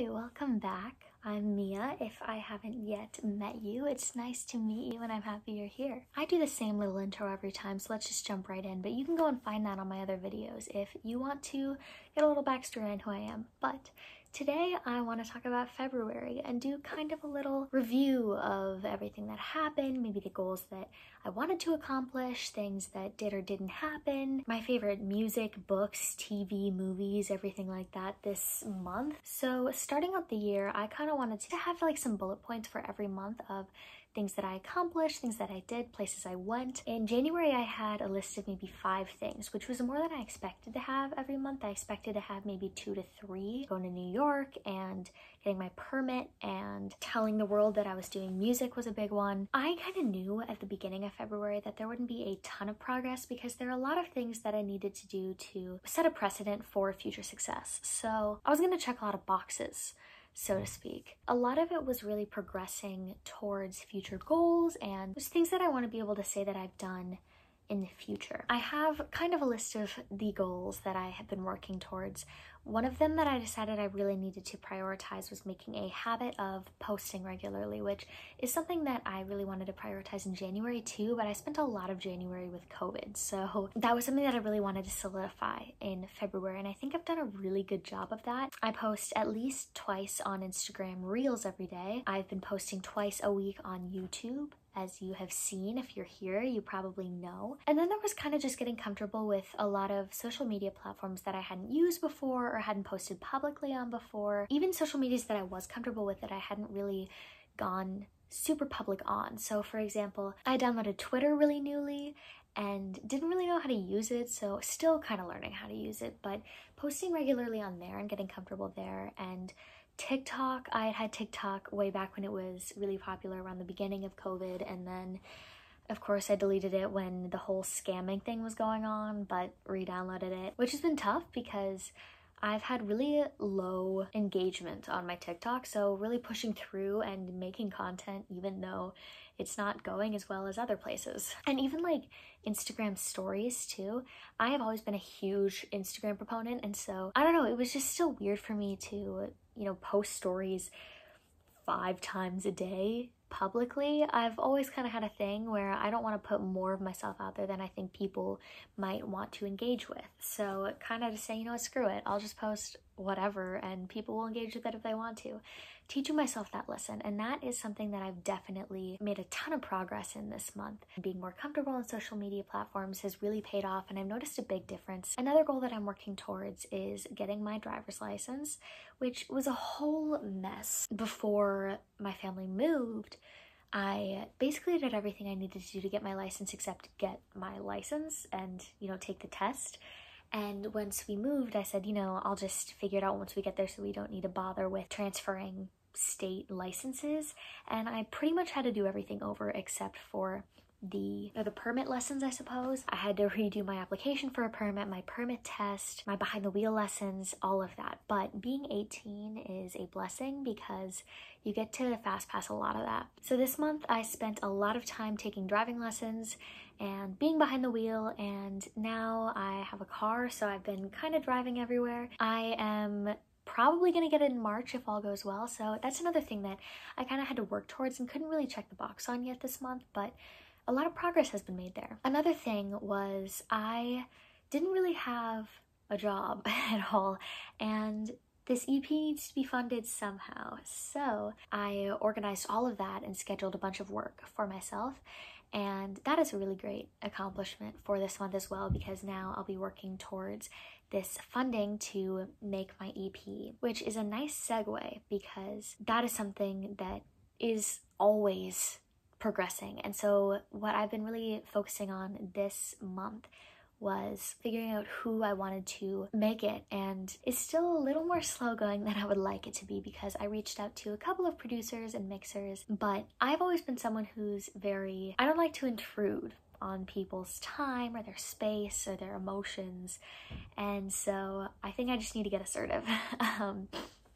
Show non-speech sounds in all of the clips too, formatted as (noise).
Hi, welcome back. I'm Mia. If I haven't yet met you, it's nice to meet you and I'm happy you're here. I do the same little intro every time, so let's just jump right in, but you can go and find that on my other videos if you want to get a little backstory on who I am. But Today, I want to talk about February and do kind of a little review of everything that happened, maybe the goals that I wanted to accomplish, things that did or didn't happen, my favorite music, books, TV, movies, everything like that this month. So starting out the year, I kind of wanted to have like some bullet points for every month of things that I accomplished, things that I did, places I went. In January, I had a list of maybe five things, which was more than I expected to have every month. I expected to have maybe two to three. Going to New York and getting my permit and telling the world that I was doing music was a big one. I kind of knew at the beginning of February that there wouldn't be a ton of progress because there are a lot of things that I needed to do to set a precedent for future success. So I was going to check a lot of boxes so to speak. A lot of it was really progressing towards future goals and just things that I want to be able to say that I've done in the future. I have kind of a list of the goals that I have been working towards. One of them that I decided I really needed to prioritize was making a habit of posting regularly, which is something that I really wanted to prioritize in January too, but I spent a lot of January with COVID. So that was something that I really wanted to solidify in February, and I think I've done a really good job of that. I post at least twice on Instagram Reels every day. I've been posting twice a week on YouTube as you have seen. If you're here, you probably know. And then there was kind of just getting comfortable with a lot of social media platforms that I hadn't used before or hadn't posted publicly on before. Even social medias that I was comfortable with that I hadn't really gone super public on. So for example, I downloaded Twitter really newly and didn't really know how to use it, so still kind of learning how to use it, but posting regularly on there and getting comfortable there and TikTok, I had had TikTok way back when it was really popular around the beginning of COVID, and then of course I deleted it when the whole scamming thing was going on, but re-downloaded it, which has been tough because I've had really low engagement on my TikTok, so really pushing through and making content even though it's not going as well as other places. And even like Instagram stories too. I have always been a huge Instagram proponent, and so I don't know, it was just still weird for me to you know, post stories five times a day publicly. I've always kind of had a thing where I don't want to put more of myself out there than I think people might want to engage with. So kind of to say, you know screw it. I'll just post whatever and people will engage with it if they want to teaching myself that lesson. And that is something that I've definitely made a ton of progress in this month. Being more comfortable on social media platforms has really paid off and I've noticed a big difference. Another goal that I'm working towards is getting my driver's license, which was a whole mess before my family moved. I basically did everything I needed to do to get my license except get my license and, you know, take the test. And once we moved, I said, you know, I'll just figure it out once we get there so we don't need to bother with transferring state licenses. And I pretty much had to do everything over except for the the permit lessons I suppose. I had to (laughs) redo my application for a permit, my permit test, my behind the wheel lessons, all of that. But being 18 is a blessing because you get to fast pass a lot of that. So this month I spent a lot of time taking driving lessons and being behind the wheel and now I have a car so I've been kind of driving everywhere. I am probably going to get it in March if all goes well. So that's another thing that I kind of had to work towards and couldn't really check the box on yet this month, but a lot of progress has been made there. Another thing was I didn't really have a job (laughs) at all and this EP needs to be funded somehow. So I organized all of that and scheduled a bunch of work for myself. And that is a really great accomplishment for this month as well because now I'll be working towards this funding to make my EP, which is a nice segue because that is something that is always progressing. And so, what I've been really focusing on this month was figuring out who I wanted to make it and it's still a little more slow going than I would like it to be because I reached out to a couple of producers and mixers but I've always been someone who's very I don't like to intrude on people's time or their space or their emotions. And so I think I just need to get assertive, (laughs) um,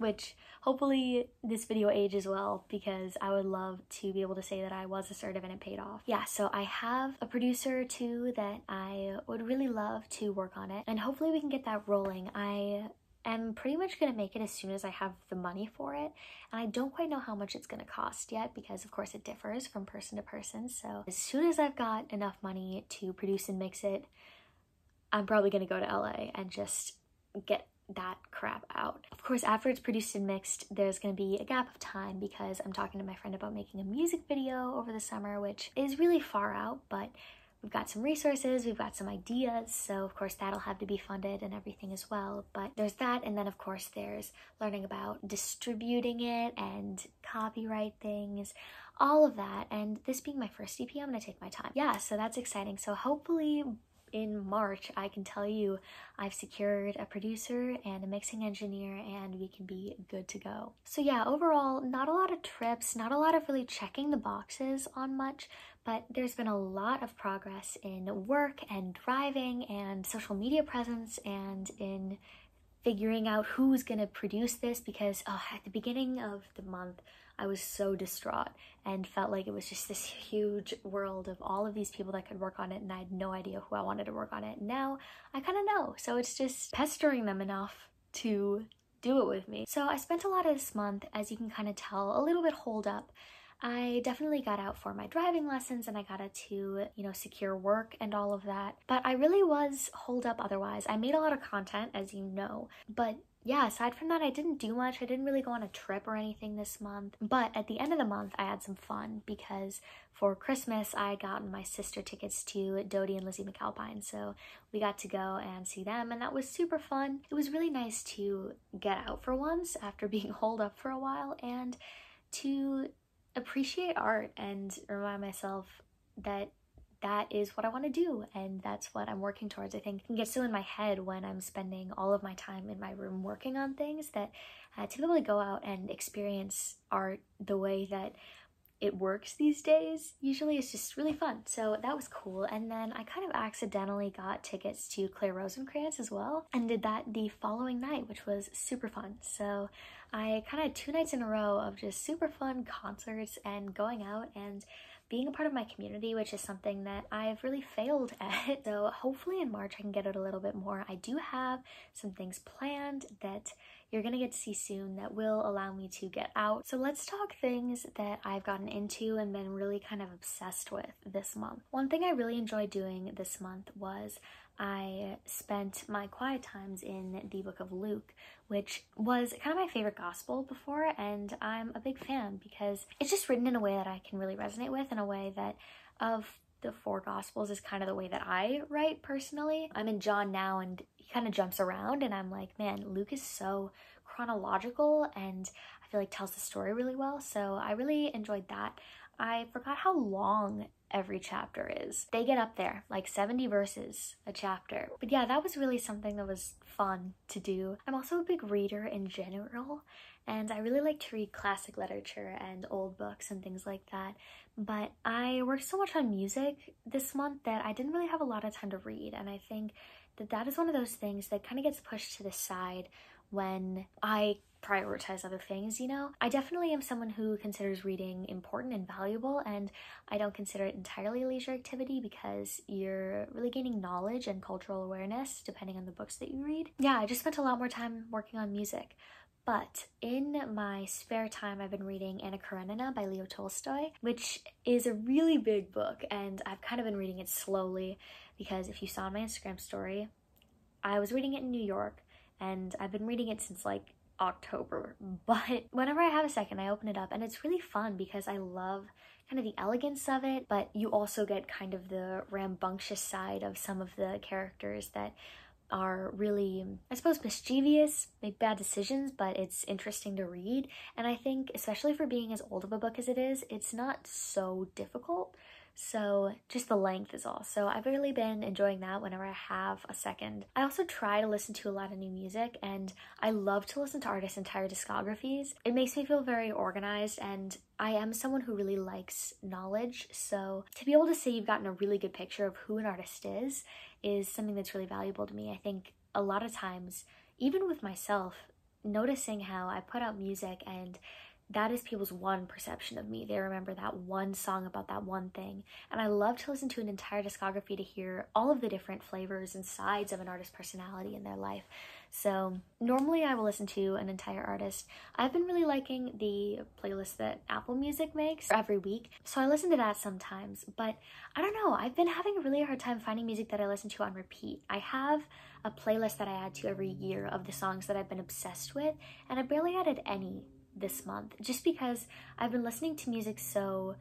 which hopefully this video ages well because I would love to be able to say that I was assertive and it paid off. Yeah, so I have a producer too that I would really love to work on it and hopefully we can get that rolling. I am pretty much going to make it as soon as I have the money for it. And I don't quite know how much it's going to cost yet because, of course, it differs from person to person. So, as soon as I've got enough money to produce and mix it, I'm probably going to go to LA and just get that crap out. Of course, after it's produced and mixed, there's going to be a gap of time because I'm talking to my friend about making a music video over the summer, which is really far out, but we've got some resources, we've got some ideas, so of course that'll have to be funded and everything as well. But there's that, and then of course there's learning about distributing it and copyright things, all of that. And this being my first EP, I'm gonna take my time. Yeah, so that's exciting. So hopefully in March, I can tell you I've secured a producer and a mixing engineer and we can be good to go. So yeah, overall, not a lot of trips, not a lot of really checking the boxes on much, but there's been a lot of progress in work and driving and social media presence and in figuring out who's gonna produce this because oh, at the beginning of the month, I was so distraught and felt like it was just this huge world of all of these people that could work on it, and I had no idea who I wanted to work on it. Now I kind of know, so it's just pestering them enough to do it with me. So I spent a lot of this month, as you can kind of tell, a little bit holed up I definitely got out for my driving lessons and I got out to, you know, secure work and all of that. But I really was holed up otherwise. I made a lot of content, as you know, but yeah, aside from that, I didn't do much. I didn't really go on a trip or anything this month. But at the end of the month, I had some fun because for Christmas, I had gotten my sister tickets to Dodie and Lizzy McAlpine. So we got to go and see them, and that was super fun. It was really nice to get out for once after (laughs) being holed up for a while and to appreciate art and remind myself that that is what I want to do and that's what I'm working towards. I think can get so in my head when I'm spending all of my time in my room working on things that uh, to be able to go out and experience art the way that it works these days usually it's just really fun. So that was cool. And then i kind of accidentally got tickets to Claire Rosinkranz as well and did that the following night which was super fun. So i kind of two nights in a row of just super fun concerts and going out and being a part of my community, which is something that I've really failed (laughs) at. So hopefully in March I can get it a little bit more. I do have some things planned that you're gonna get to see soon that will allow me to get out. So let's talk things that I've gotten into and been really kind of obsessed with this month. One thing I really enjoyed doing this month was I spent my quiet times in the book of Luke, which was kind of my favorite gospel before, and I'm a big fan because it's just written in a way that I can really resonate with, in a way that of the four gospels is kind of the way that I write personally. I'm in John now and he kind of jumps around and I'm like, man, Luke is so chronological and I feel like tells the story really well. So I really enjoyed that. I forgot how long every chapter is. They get up there, like 70 verses a chapter. But yeah, that was really something that was fun to do. I'm also a big reader in general, and I really like to read classic literature and old books and things like that. But I worked so much on music this month that I didn't really have a lot of time to read, and I think that that is one of those things that kind of gets pushed to the side when I prioritize other things, you know? I definitely am someone who considers reading important and valuable, and I don't consider it entirely a leisure activity because you're really gaining knowledge and cultural awareness depending on the books that you read. Yeah, I just spent a lot more time working on music. But in my spare time, I've been reading Anna Karenina by Leo Tolstoy, which is a really big book, and I've kind of been reading it slowly because if you saw my Instagram story, I was reading it in New York, and I've been reading it since like October. But whenever I have a second, I open it up and it's really fun because I love kind of the elegance of it, but you also get kind of the rambunctious side of some of the characters that are really, I suppose, mischievous, make bad decisions, but it's interesting to read. And I think, especially for being as old of a book as it is, it's not so difficult. So just the length is all. So I've really been enjoying that whenever I have a second. I also try to listen to a lot of new music and I love to listen to artists' entire discographies. It makes me feel very organized and I am someone who really likes knowledge. So to be able to say you've gotten a really good picture of who an artist is is something that's really valuable to me. I think a lot of times, even with myself, noticing how I put out music and that is people's one perception of me. They remember that one song about that one thing. And I love to listen to an entire discography to hear all of the different flavors and sides of an artist's personality in their life. So normally I will listen to an entire artist. I've been really liking the playlist that Apple Music makes every week. So I listen to that sometimes, but I don't know. I've been having a really hard time finding music that I listen to on repeat. I have a playlist that I add to every year of the songs that I've been obsessed with, and I barely added any this month just because I've been listening to music so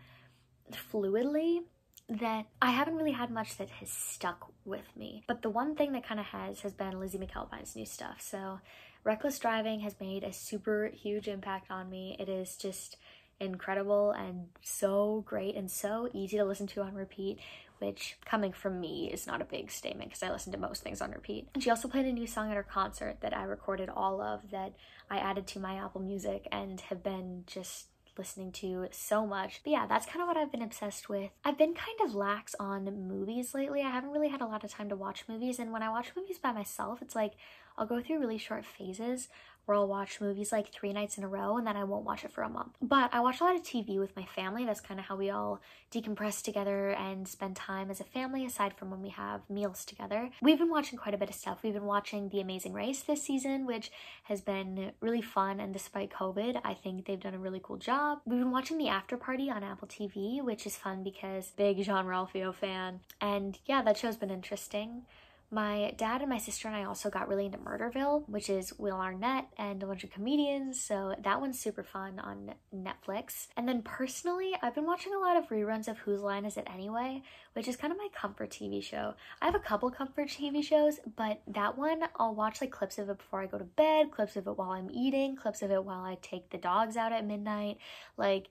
fluidly that I haven't really had much that has stuck with me. But the one thing that kind of has has been Lizzy McAlpine's new stuff. So Reckless Driving has made a super huge impact on me. It is just incredible and so great and so easy to listen to on repeat which coming from me is not a big statement because I listen to most things on repeat. And she also played a new song at her concert that I recorded all of that I added to my Apple Music and have been just listening to so much. But yeah, that's kind of what I've been obsessed with. I've been kind of lax on movies lately. I haven't really had a lot of time to watch movies, and when I watch movies by myself, it's like I'll go through really short phases where I'll watch movies like three nights in a row and then I won't watch it for a month. But I watch a lot of TV with my family. That's kind of how we all decompress together and spend time as a family aside from when we have meals together. We've been watching quite a bit of stuff. We've been watching The Amazing Race this season, which has been really fun and despite COVID, I think they've done a really cool job. We've been watching The After Party on Apple TV, which is fun because big Jean-Ralphio fan. And yeah, that show's been interesting. My dad and my sister and I also got really into Murderville, which is Will Arnett and a bunch of comedians, so that one's super fun on Netflix. And then personally, I've been watching a lot of reruns of Whose Line Is It Anyway, which is kind of my comfort TV show. I have a couple comfort TV shows, but that one, I'll watch like clips of it before I go to bed, clips of it while I'm eating, clips of it while I take the dogs out at midnight, like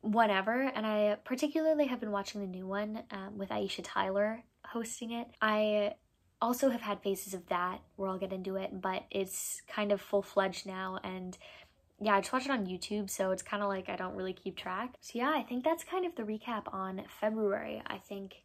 whatever. And I particularly have been watching the new one um, with Aisha Tyler hosting it. I also have had phases of that where I'll get into it, but it's kind of full fledged now. And yeah, I just watch it on YouTube, so it's kind of like I don't really keep track. So yeah, I think that's kind of the recap on February. I think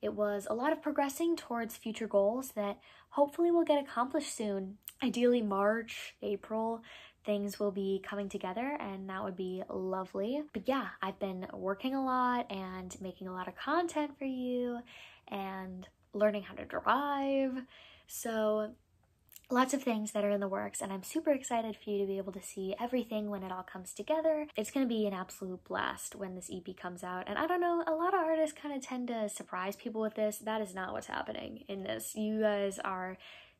it was a lot of progressing towards future goals that hopefully will get accomplished soon. Ideally, March, April, things will be coming together and that would be lovely. But yeah, I've been working a lot and making a lot of content for you and learning how to drive. So lots of things that are in the works and I'm super excited for you to be able to see everything when it all comes together. It's going to be an absolute blast when this EP comes out. And I don't know, a lot of artists kind of tend to surprise people with this. That is not what's happening in this. You guys are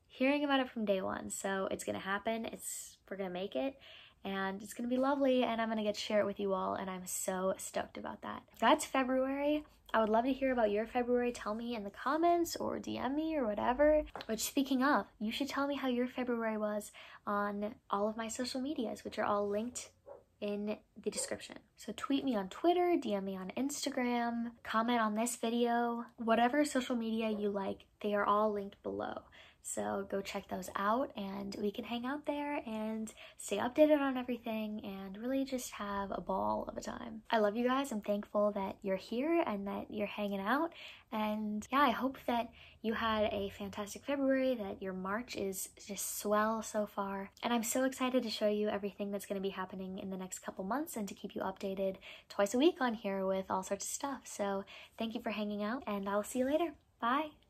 hearing about it from day one. So it's going to happen. It's we're going to make it and it's to be lovely and I'm to get to share it with you all and I'm so stoked about that. That's February. I would love to hear about your February. Tell me in the comments or DM me or whatever. Which, speaking of, you should tell me how your February was on all of my social medias, which are all linked in the description. So tweet me on Twitter, DM me on Instagram, comment on this video, whatever social media you like, they are all linked below. So go check those out and we can hang out there and stay updated on everything and really just have a ball of a time. I love you guys. I'm thankful that you're here and that you're hanging out. And yeah, I hope that you had a fantastic February, that your March is just swell so far. And I'm so excited to show you everything that's going to be happening in the next couple months and to keep you updated twice a week on here with all sorts of stuff. So thank you for hanging out and I'll see you later. Bye.